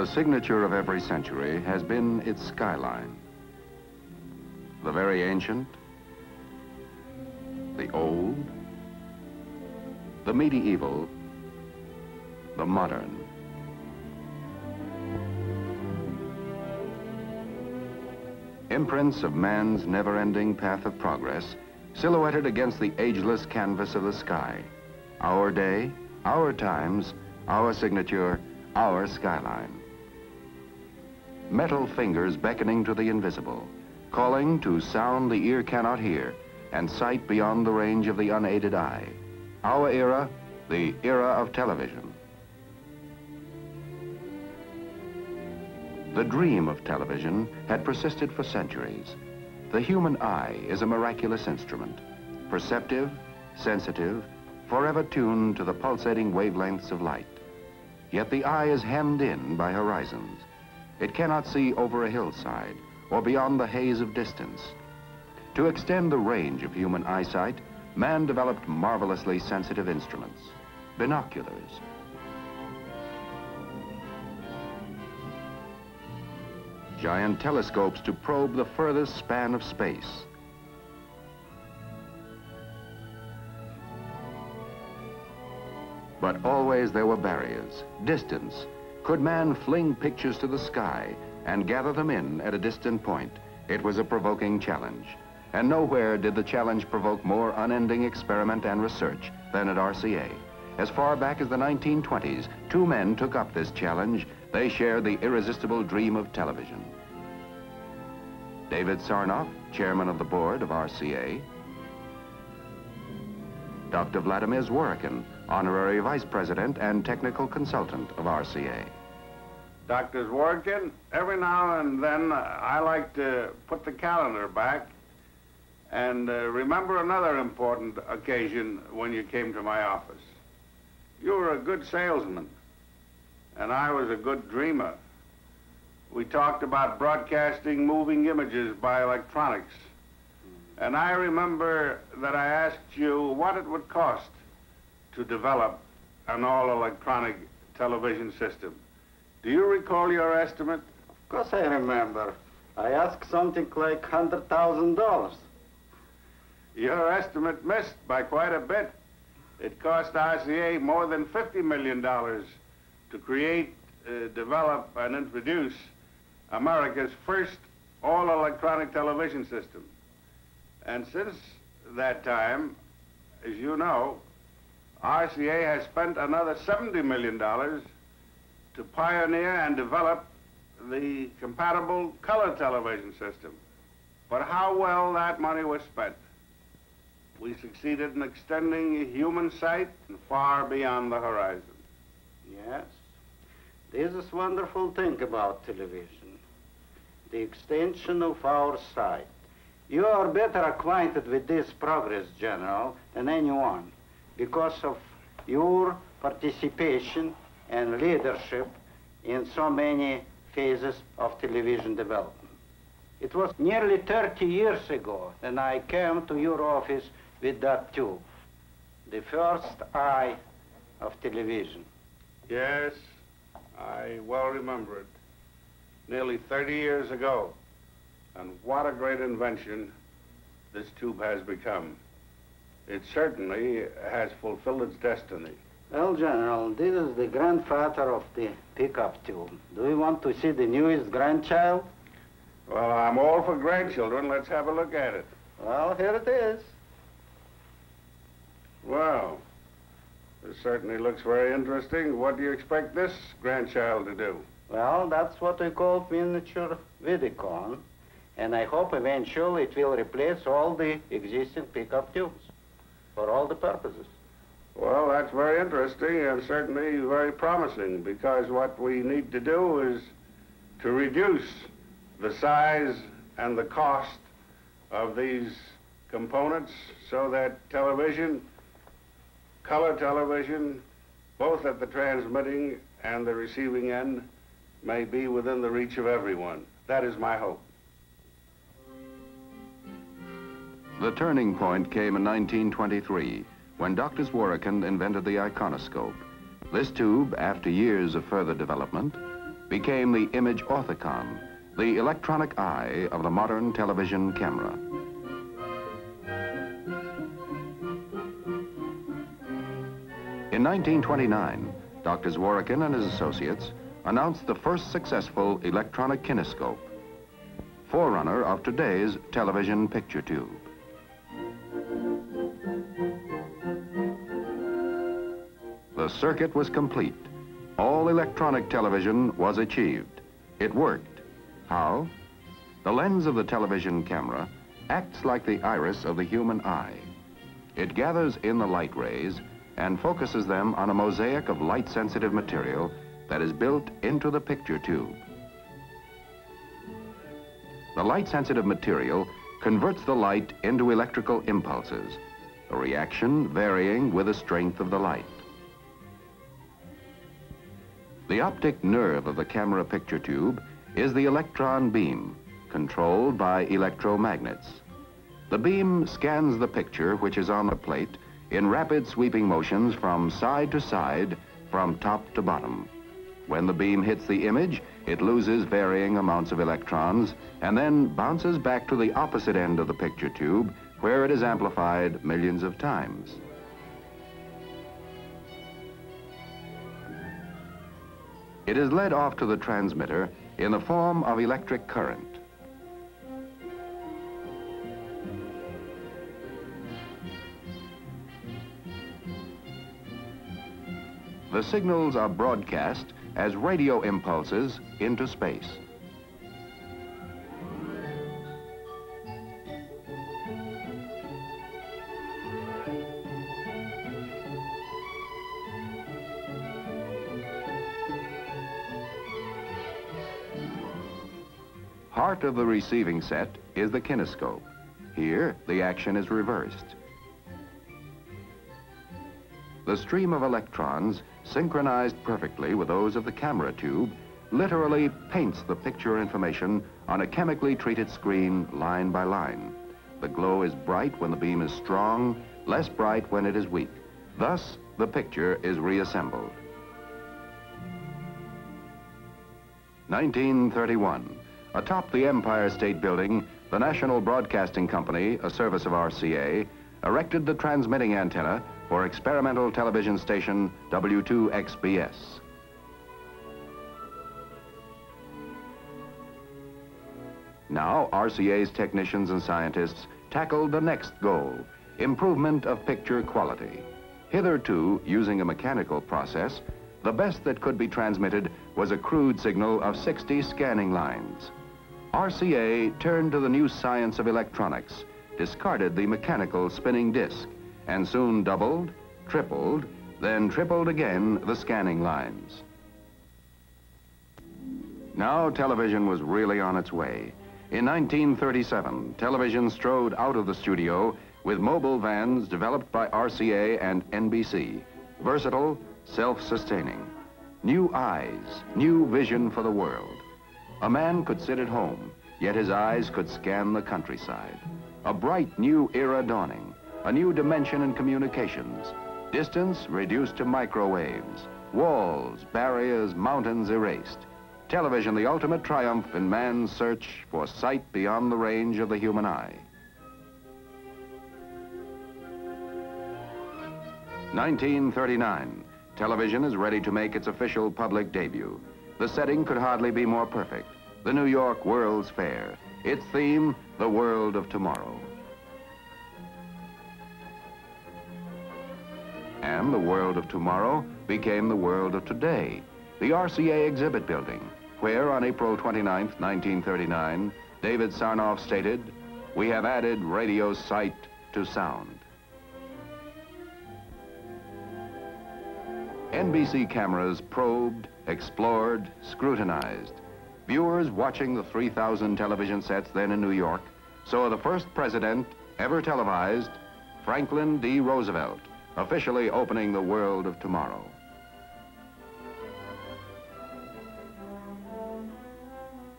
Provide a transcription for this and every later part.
The signature of every century has been its skyline. The very ancient, the old, the medieval, the modern. Imprints of man's never-ending path of progress silhouetted against the ageless canvas of the sky. Our day, our times, our signature, our skyline. Metal fingers beckoning to the invisible, calling to sound the ear cannot hear and sight beyond the range of the unaided eye. Our era, the era of television. The dream of television had persisted for centuries. The human eye is a miraculous instrument, perceptive, sensitive, forever tuned to the pulsating wavelengths of light. Yet the eye is hemmed in by horizons. It cannot see over a hillside or beyond the haze of distance. To extend the range of human eyesight, man developed marvelously sensitive instruments, binoculars. Giant telescopes to probe the furthest span of space. But always there were barriers, distance. Could man fling pictures to the sky and gather them in at a distant point? It was a provoking challenge. And nowhere did the challenge provoke more unending experiment and research than at RCA. As far back as the 1920s, two men took up this challenge. They shared the irresistible dream of television. David Sarnoff, chairman of the board of RCA. Dr. Vladimir Zworykin, honorary vice president and technical consultant of RCA. Dr. Zworykin, every now and then uh, I like to put the calendar back and uh, remember another important occasion when you came to my office. You were a good salesman, and I was a good dreamer. We talked about broadcasting moving images by electronics. And I remember that I asked you what it would cost to develop an all-electronic television system. Do you recall your estimate? Of course I remember. I asked something like $100,000. Your estimate missed by quite a bit. It cost RCA more than $50 million to create, uh, develop, and introduce America's first all-electronic television system. And since that time, as you know, RCA has spent another $70 million to pioneer and develop the compatible color television system. But how well that money was spent. We succeeded in extending human sight far beyond the horizon. Yes. This is wonderful thing about television. The extension of our sight. You are better acquainted with this progress, General, than anyone because of your participation and leadership in so many phases of television development. It was nearly 30 years ago when I came to your office with that tube, the first eye of television. Yes, I well remember it. Nearly 30 years ago. And what a great invention this tube has become. It certainly has fulfilled its destiny. Well, General, this is the grandfather of the pickup tube. Do you want to see the newest grandchild? Well, I'm all for grandchildren. Let's have a look at it. Well, here it is. Well, this certainly looks very interesting. What do you expect this grandchild to do? Well, that's what we call miniature Vidicon. And I hope eventually it will replace all the existing pickup tubes for all the purposes. Well, that's very interesting and certainly very promising because what we need to do is to reduce the size and the cost of these components so that television, color television, both at the transmitting and the receiving end, may be within the reach of everyone. That is my hope. The turning point came in 1923 when Dr. Zworykin invented the iconoscope. This tube, after years of further development, became the image orthicon, the electronic eye of the modern television camera. In 1929, Dr. Zworykin and his associates announced the first successful electronic kinescope, forerunner of today's television picture tube. The circuit was complete. All electronic television was achieved. It worked. How? The lens of the television camera acts like the iris of the human eye. It gathers in the light rays and focuses them on a mosaic of light-sensitive material that is built into the picture tube. The light-sensitive material converts the light into electrical impulses, a reaction varying with the strength of the light. The optic nerve of the camera picture tube is the electron beam, controlled by electromagnets. The beam scans the picture which is on the plate in rapid sweeping motions from side to side, from top to bottom. When the beam hits the image, it loses varying amounts of electrons and then bounces back to the opposite end of the picture tube where it is amplified millions of times. It is led off to the transmitter in the form of electric current. The signals are broadcast as radio impulses into space. Heart of the receiving set is the kinescope. Here, the action is reversed. The stream of electrons, synchronized perfectly with those of the camera tube, literally paints the picture information on a chemically treated screen line by line. The glow is bright when the beam is strong, less bright when it is weak. Thus, the picture is reassembled. 1931. Atop the Empire State Building, the National Broadcasting Company, a service of RCA, erected the transmitting antenna for experimental television station W2XBS. Now, RCA's technicians and scientists tackled the next goal, improvement of picture quality. Hitherto, using a mechanical process, the best that could be transmitted was a crude signal of 60 scanning lines. RCA turned to the new science of electronics, discarded the mechanical spinning disc, and soon doubled, tripled, then tripled again the scanning lines. Now television was really on its way. In 1937, television strode out of the studio with mobile vans developed by RCA and NBC, versatile, self-sustaining. New eyes, new vision for the world. A man could sit at home, yet his eyes could scan the countryside. A bright new era dawning, a new dimension in communications. Distance reduced to microwaves. Walls, barriers, mountains erased. Television, the ultimate triumph in man's search for sight beyond the range of the human eye. 1939. Television is ready to make its official public debut. The setting could hardly be more perfect. The New York World's Fair. Its theme, the world of tomorrow. And the world of tomorrow became the world of today. The RCA exhibit building, where on April 29, 1939, David Sarnoff stated, we have added radio sight to sound. NBC cameras probed, explored, scrutinized. Viewers watching the 3,000 television sets then in New York saw the first president ever televised, Franklin D. Roosevelt, officially opening the world of tomorrow.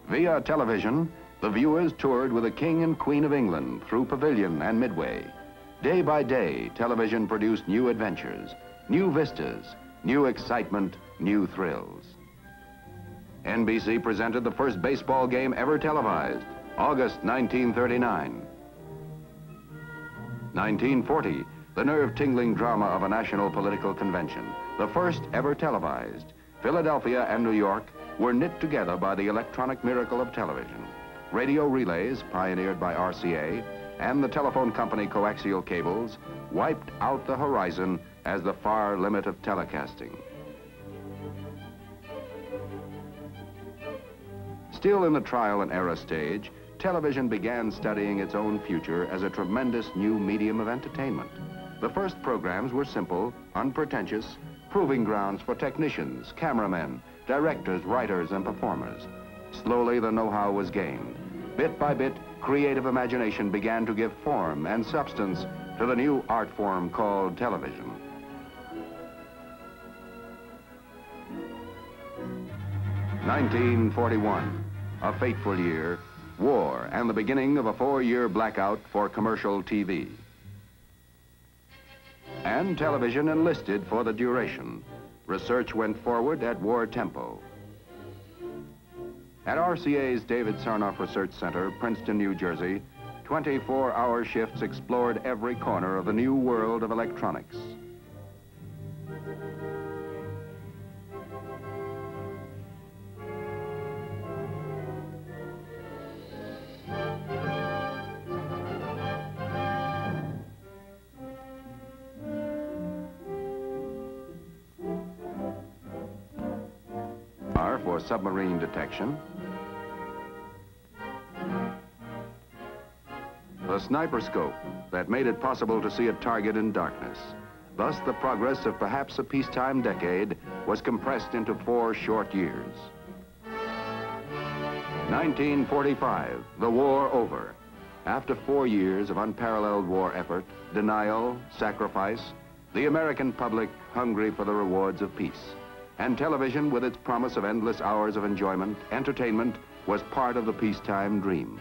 Via television, the viewers toured with the King and Queen of England through Pavilion and Midway. Day by day, television produced new adventures, new vistas, new excitement, new thrills. NBC presented the first baseball game ever televised, August 1939. 1940, the nerve-tingling drama of a national political convention, the first ever televised. Philadelphia and New York were knit together by the electronic miracle of television. Radio relays, pioneered by RCA, and the telephone company coaxial cables wiped out the horizon as the far limit of telecasting. Still in the trial and error stage, television began studying its own future as a tremendous new medium of entertainment. The first programs were simple, unpretentious, proving grounds for technicians, cameramen, directors, writers, and performers. Slowly, the know-how was gained. Bit by bit, creative imagination began to give form and substance to the new art form called television. Nineteen forty-one, a fateful year, war, and the beginning of a four-year blackout for commercial TV. And television enlisted for the duration. Research went forward at war tempo. At RCA's David Sarnoff Research Center, Princeton, New Jersey, 24-hour shifts explored every corner of the new world of electronics. For submarine detection. The sniper scope that made it possible to see a target in darkness. Thus, the progress of perhaps a peacetime decade was compressed into four short years. 1945, the war over. After four years of unparalleled war effort, denial, sacrifice, the American public hungry for the rewards of peace. And television, with its promise of endless hours of enjoyment, entertainment, was part of the peacetime dream.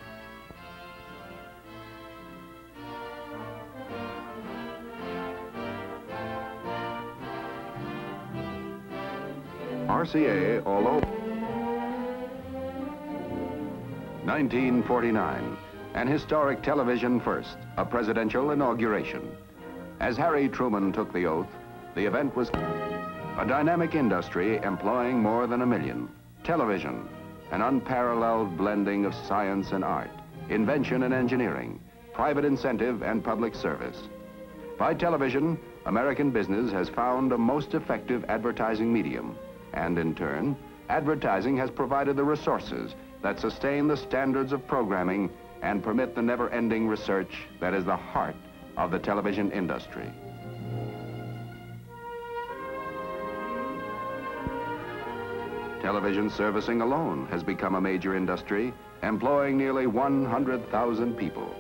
RCA, although 1949, an historic television first, a presidential inauguration. As Harry Truman took the oath, the event was a dynamic industry employing more than a million. Television, an unparalleled blending of science and art, invention and engineering, private incentive and public service. By television, American business has found a most effective advertising medium. And in turn, advertising has provided the resources that sustain the standards of programming and permit the never-ending research that is the heart of the television industry. Television servicing alone has become a major industry, employing nearly 100,000 people.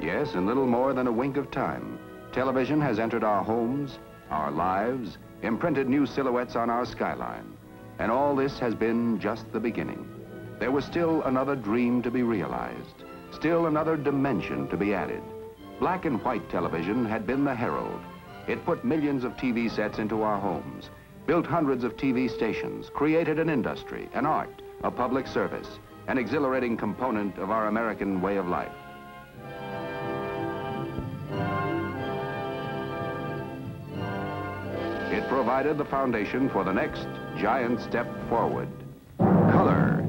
Yes, in little more than a wink of time, television has entered our homes, our lives, imprinted new silhouettes on our skyline. And all this has been just the beginning. There was still another dream to be realized. Still another dimension to be added. Black and white television had been the herald. It put millions of TV sets into our homes, built hundreds of TV stations, created an industry, an art, a public service, an exhilarating component of our American way of life. It provided the foundation for the next giant step forward. Color.